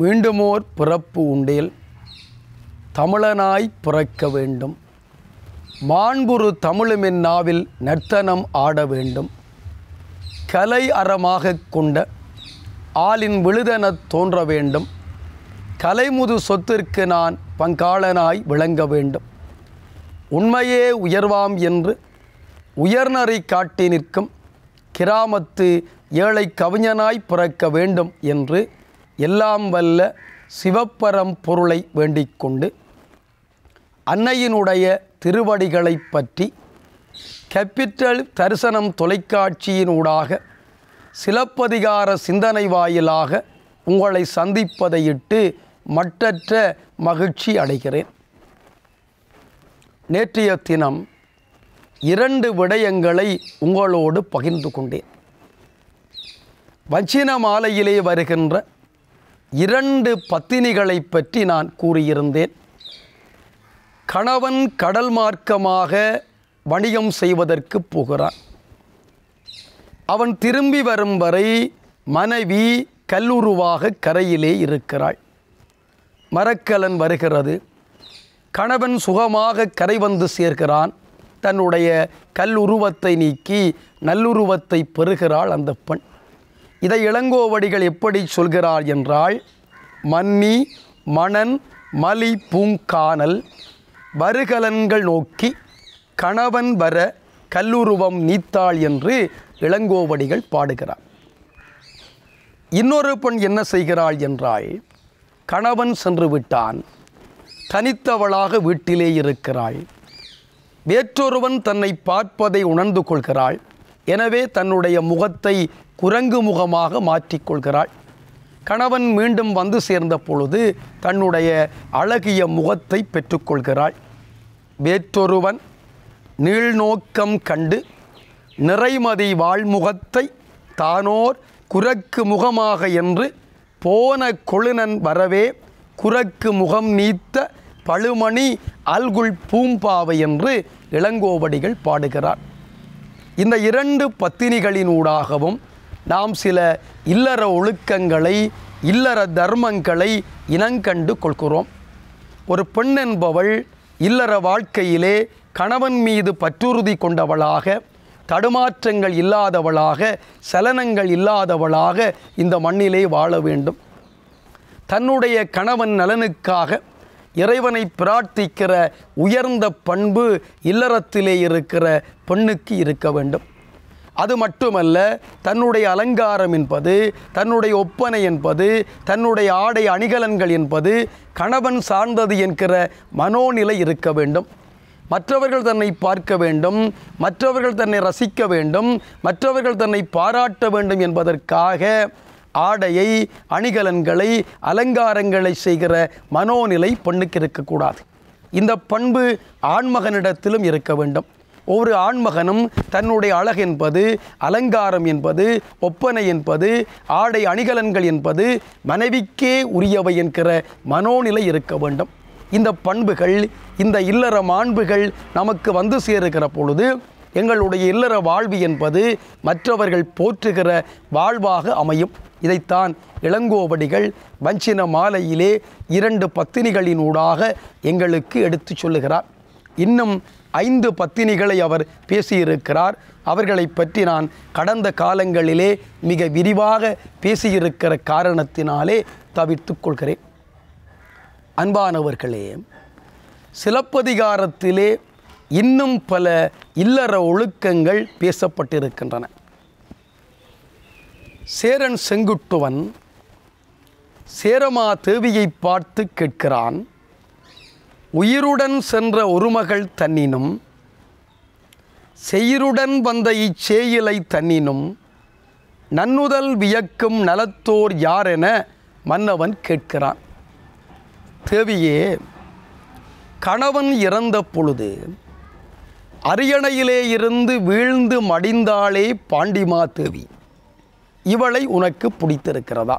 மீண்டுமோர் பிறப்பு உண்டேல் தமிழனாய் பிறக்க வேண்டும். மாண்புரு தமிழுமென் நாவில் நர்த்தனம் ஆட வேண்டும். கலை அறமாகக் கொண்ட ஆளின் விழுதெனத் தோன்ற வேண்டும். கலைமுது சொத்திற்கு நான் பங்காளனாய் விளங்க வேண்டும். உண்மையே உயர்வாம் என்று உயர்நரை காட்டி நிற்கும். கிராமத்து ஏழை கவிஞனாய் பிறக்க வேண்டும் என்று எல்லாம் வல்ல சிவப்பரம் பொருளை வேண்டிக் கொண்டு அன்னையினுடைய திருவடிகளைப் பற்றி கேபிட்டல் தரிசனம் தொலைக்காட்சியினூடாக சிலப்பதிகார சிந்தனை வாயிலாக உங்களை சந்திப்பதையிட்டு மற்றற்ற மகிழ்ச்சி அடைகிறேன். நேற்றைய தினம் இரண்டு விடயங்களை உங்களோடு பகிர்ந்து கொண்டேன். வஞ்சின மாலையிலே வருகின்ற இரண்டு பத்தினிகளை பற்றி நான் கூறியிருந்தேன். கணவன் கடல் மார்க்கமாக வணிகம் செய்வதற்கு போகிறான். அவன் திரும்பி வரும் வரை மனைவி கல்லுருவாக கரையிலே இருக்கிறாள். மரக்கலன் வருகிறது. கணவன் சுகமாக கரை வந்து சேர்கிறான். தன்னுடைய கல்லுருவத்தை நீக்கி நல்லுருவத்தை பெறுகிறாள் அந்த பெண். இதை இளங்கோவடிகள் எப்படி சொல்கிறாள் என்றால் மன்னி மணன் மலி பூங்கானல் வருகலன்கள் நோக்கி கணவன் வர கல்லுருவம் நீத்தாள் என்று இளங்கோவடிகள் பாடுகிறார். இன்னொரு பெண் என்ன செய்கிறாள் என்றால் கணவன் சென்று விட்டான் தனித்தவளாக வீட்டிலே இருக்கிறாள். வேற்றொருவன் தன்னை பார்ப்பதை உணர்ந்து கொள்கிறாள். எனவே தன்னுடைய முகத்தை குரங்கு முகமாக மாற்றிக்கொள்கிறாள். கணவன் மீண்டும் வந்து சேர்ந்த பொழுது தன்னுடைய அழகிய முகத்தை பெற்றுக்கொள்கிறாள். வேற்றொருவன் நீள்நோக்கம் கண்டு நிறைமதி வாழ்முகத்தை தானோர் குரக்கு முகமாக என்று போன கொழுனன் வரவே குரக்கு முகம் நீத்த பழுமணி அல்குள் பூம்பாவை என்று இளங்கோவடிகள் பாடுகிறார். இந்த இரண்டு பத்தினிகளினூடாகவும் நாம் சில இல்லற ஒழுக்கங்களை இல்லற தர்மங்களை இனங்கண்டு கொள்கிறோம். ஒரு பெண் என்பவள் இல்லற வாழ்க்கையிலே கணவன் மீது பற்றுறுதி கொண்டவளாக தடுமாற்றங்கள் இல்லாதவளாக சலனங்கள் இல்லாதவளாக இந்த மண்ணிலே வாழ வேண்டும். தன்னுடைய கணவன் நலனுக்காக இறைவனை பிரார்த்திக்கிற உயர்ந்த பண்பு இல்லறத்திலே இருக்கிற பெண்ணுக்கு இருக்க வேண்டும். அது மட்டுமல்ல தன்னுடைய அலங்காரம் என்பது தன்னுடைய ஒப்பனை என்பது தன்னுடைய ஆடை அணிகலன்கள் என்பது கணவன் சார்ந்தது என்கிற மனோநிலை இருக்க வேண்டும். மற்றவர்கள் தன்னை பார்க்க வேண்டும் மற்றவர்கள் தன்னை ரசிக்க வேண்டும் மற்றவர்கள் தன்னை பாராட்ட வேண்டும் என்பதற்காக ஆடையை அணிகலன்களை அலங்காரங்களை செய்கிற மனோநிலை பெண்ணுக்கு இருக்கக்கூடாது. இந்த பண்பு ஆண்மகனிடத்திலும் இருக்க வேண்டும். ஒவ்வொரு ஆண்மகனும் தன்னுடைய அழகு என்பது அலங்காரம் என்பது ஒப்பனை என்பது ஆடை அணிகலன்கள் என்பது மனைவிக்கே உரியவை என்கிற மனோநிலை இருக்க வேண்டும். இந்த பண்புகள் இந்த இல்லற மாண்புகள் நமக்கு வந்து சேருகிற பொழுது எங்களுடைய இல்லற வாழ்வு என்பது மற்றவர்கள் போற்றுகிற வாழ்வாக அமையும். இதைத்தான் இளங்கோவடிகள் வஞ்சின மாலையிலே இரண்டு பத்தினிகளினூடாக எங்களுக்கு எடுத்துச் சொல்லுகிறார். இன்னும் ஐந்து பத்தினிகளை அவர் பேசியிருக்கிறார். அவர்களை பற்றி நான் கடந்த காலங்களிலே மிக விரிவாக பேசியிருக்கிற காரணத்தினாலே தவிர்த்து கொள்கிறேன். அன்பானவர்களே சிலப்பதிகாரத்திலே இன்னும் பல இல்லற ஒழுக்கங்கள் பேசப்பட்டிருக்கின்றன. சேரன் செங்குட்டுவன் சேரமா தேவியை பார்த்து கேட்கிறான் உயிருடன் சென்ற ஒருமகள் தன்னினும் செயிருடன் வந்த இச்சேயிலை தன்னினும் நன்னுதல் வியக்கும் நலத்தோர் யாரென மன்னவன் கேட்கிறான். தேவியே கணவன் இறந்த பொழுது அரியணையிலே இருந்து வீழ்ந்து மடிந்தாளே பாண்டிமா தேவி. இவளை உனக்கு பிடித்திருக்கிறதா?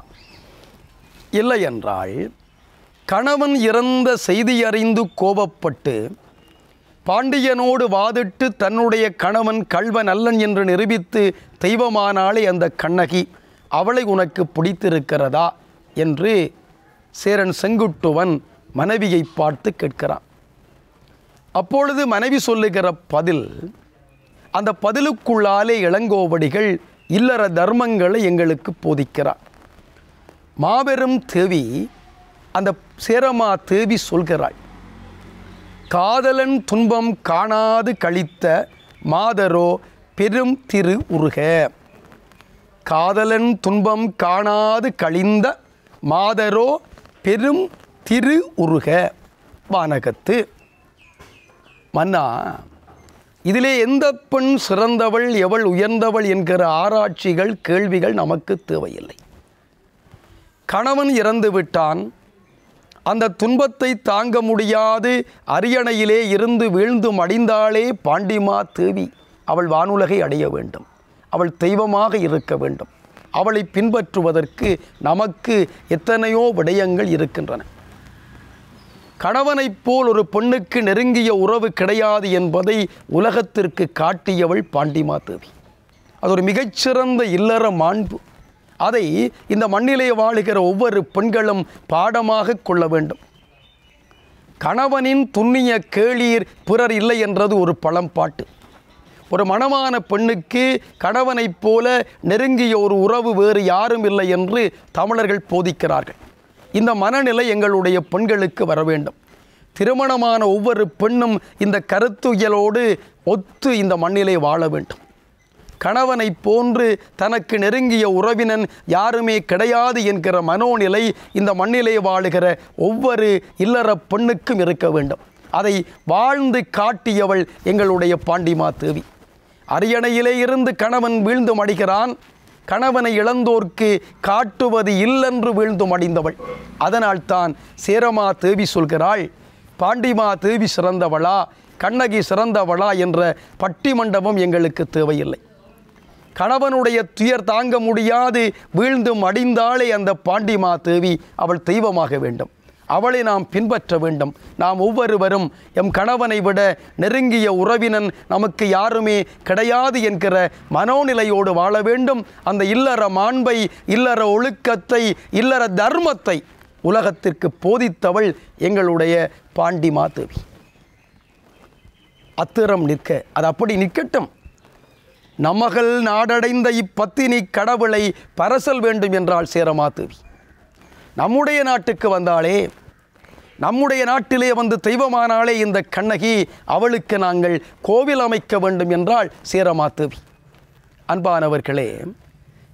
இல்லை என்றால் கணவன் இறந்த செய்தி அறிந்து கோபப்பட்டு பாண்டியனோடு வாதிட்டு தன்னுடைய கணவன் கள்வன் அல்லன் என்று நிரூபித்து தெய்வமானாலே அந்த கண்ணகி அவளை உனக்கு பிடித்திருக்கிறதா? என்று சேரன் செங்குட்டுவன் மனைவியை பார்த்து கேட்கிறான். அப்பொழுது மனைவி சொல்லுகிற பதில் அந்த பதிலுக்குள்ளாலே இளங்கோவடிகள் இல்லற தர்மங்களை எங்களுக்கு போதிக்கிறார். மாபெரும் தேவி அந்த சேரமா தேவி சொல்கிறாள் காதலன் துன்பம் காணாது கழித்த மாதரோ பெரும் திரு உருக. காதலன் துன்பம் காணாது கழிந்த மாதரோ பெரும் திரு உருக. வானகத்து. மன்னா இதிலே எந்த பெண் சிறந்தவள் எவள் உயர்ந்தவள் என்கிற ஆராய்ச்சிகள் கேள்விகள் நமக்கு தேவையில்லை. கணவன் இறந்து விட்டான் அந்த துன்பத்தை தாங்க முடியாது. அரியணையிலே இருந்து வீழ்ந்து மடிந்தாளே பாண்டிமா தேவி. அவள் வானுலகை அடைய வேண்டும். அவள் தெய்வமாக இருக்க வேண்டும். அவளை பின்பற்றுவதற்கு நமக்கு எத்தனையோ விடயங்கள் இருக்கின்றன. கணவனைப் போல் ஒரு பெண்ணுக்கு நெருங்கிய உறவு கிடையாது என்பதை உலகத்திற்கு காட்டியவள் பாண்டிமா தேவி. அது ஒரு மிகச்சிறந்த இல்லற மாண்பு. அதை இந்த மண்ணிலே வாழுகிற ஒவ்வொரு பெண்களும் பாடமாக கொள்ள வேண்டும். கணவனின் துண்ணிய கேளீர் பிறர் இல்லை என்றது ஒரு பழம்பாட்டு. ஒரு மணமான பெண்ணுக்கு கணவனைப் போல நெருங்கிய ஒரு உறவு வேறு யாரும் இல்லை என்று தமிழர்கள் போதிக்கிறார்கள். இந்த மனநிலை எங்களுடைய பெண்களுக்கு வர வேண்டும். திருமணமான ஒவ்வொரு பெண்ணும் இந்த கருத்துயலோடு ஒத்து இந்த மண்ணிலே வாழ வேண்டும். கணவனை போன்று தனக்கு நெருங்கிய உறவினன் யாருமே கிடையாது என்கிற மனோநிலை இந்த மண்ணிலே வாழுகிற ஒவ்வொரு இல்லற பெண்ணுக்கும் இருக்க வேண்டும். அதை வாழ்ந்து காட்டியவள் எங்களுடைய பாண்டிமா தேவி. அரியணையிலே இருந்து கணவன் வீழ்ந்து மடிகிறான். கணவனை இழந்தோர்க்கு காட்டுவது இல்லென்று வீழ்ந்து மடிந்தவள். அதனால்தான் சேரமா தேவி சொல்கிறாள் பாண்டிமா தேவி சிறந்தவளா கண்ணகி சிறந்தவளா என்ற பட்டிமண்டபம் எங்களுக்கு தேவையில்லை. கணவனுடைய துயர் தாங்க முடியாது. வீழ்ந்து மடிந்தாலே அந்த பாண்டிமா தேவி அவள் தெய்வமாக வேண்டும். அவளை நாம் பின்பற்ற வேண்டும். நாம் ஒவ்வொருவரும் எம் கணவனை விட நெருங்கிய உறவினன் நமக்கு யாருமே கிடையாது என்கிற மனோநிலையோடு வாழ வேண்டும். அந்த இல்லற மாண்பை இல்லற ஒழுக்கத்தை இல்லற தர்மத்தை உலகத்திற்கு போதித்தவள் எங்களுடைய பாண்டிமா தேவி அத்திரம் நிற்க அது அப்படி நிற்கட்டும். நமகள் நாடடைந்த இப்பத்தினி கடவுளை பரசல் வேண்டும் என்றால் சேரமாதேவி. நம்முடைய நாட்டுக்கு வந்தாலே நம்முடைய நாட்டிலே வந்து தெய்வமானாலே இந்த கண்ணகி அவளுக்கு நாங்கள் கோவில் அமைக்க வேண்டும் என்றால் சேரமா அன்பானவர்களே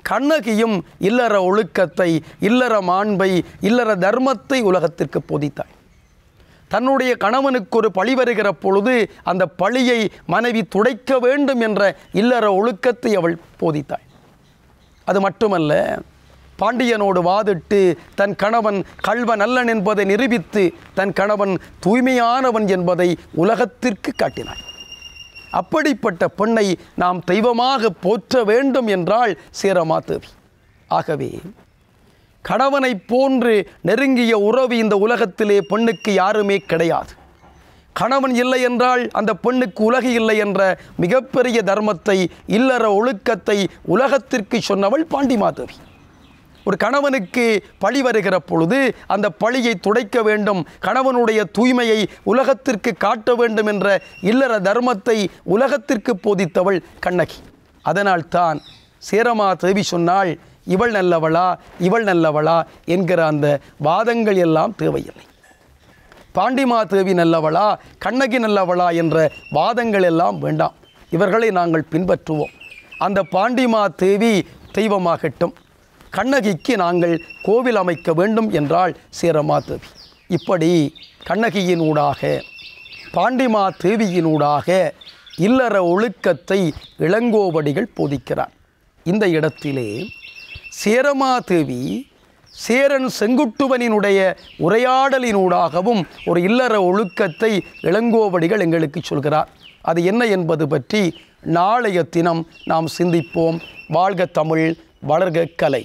கண்ணகியும் இல்லற ஒழுக்கத்தை இல்லற மாண்பை இல்லற தர்மத்தை உலகத்திற்கு போதித்தாள். தன்னுடைய கணவனுக்கு ஒரு பழி வருகிற பொழுது அந்த பழியை மனைவி துடைக்க வேண்டும் என்ற இல்லற ஒழுக்கத்தை அவள் போதித்தாள். அது மட்டுமல்ல பாண்டியனோடு வாதிட்டு தன் கணவன் கல்வ நல்லன் என்பதை நிரூபித்து தன் கணவன் தூய்மையானவன் என்பதை உலகத்திற்கு காட்டினாள். அப்படிப்பட்ட பெண்ணை நாம் தெய்வமாக போற்ற வேண்டும் என்றால் சேரமா தேவி. ஆகவே கணவனைப் போன்று நெருங்கிய உறவு இந்த உலகத்திலே பெண்ணுக்கு யாருமே கிடையாது. கணவன் இல்லை என்றால் அந்த பெண்ணுக்கு உலகு இல்லை என்ற மிகப்பெரிய தர்மத்தை இல்லற ஒழுக்கத்தை உலகத்திற்கு சொன்னவள் பாண்டி மாதவி ஒரு கணவனுக்கு பழி வருகிற பொழுது அந்த பழியை துடைக்க வேண்டும் கணவனுடைய தூய்மையை உலகத்திற்கு காட்ட வேண்டும் என்ற இல்லற தர்மத்தை உலகத்திற்கு போதித்தவள் கண்ணகி. அதனால்தான் சேரமா தேவி சொன்னாள் இவள் நல்லவளா இவள் நல்லவளா என்கிற அந்த வாதங்கள் எல்லாம் தேவையில்லை. பாண்டிமா தேவி நல்லவளா கண்ணகி நல்லவளா என்ற வாதங்கள் எல்லாம் வேண்டாம். இவர்களை நாங்கள் பின்பற்றுவோம். அந்த பாண்டிமா தேவி தெய்வமாகட்டும். கண்ணகிக்கு நாங்கள் கோவில் அமைக்க வேண்டும் என்றால் சேரமா தேவி. இப்படி கண்ணகியினூடாக பாண்டிமா தேவியினூடாக இல்லற ஒழுக்கத்தை இளங்கோவடிகள் போதிக்கிறார். இந்த இடத்திலே சேரமாதேவி சேரன் செங்குட்டுவனினுடைய உரையாடலினூடாகவும் ஒரு இல்லற ஒழுக்கத்தை இளங்கோவடிகள் எங்களுக்கு சொல்கிறார். அது என்ன என்பது பற்றி நாளைய தினம் நாம் சிந்திப்போம். வாழ்க தமிழ் வளர்க கலை.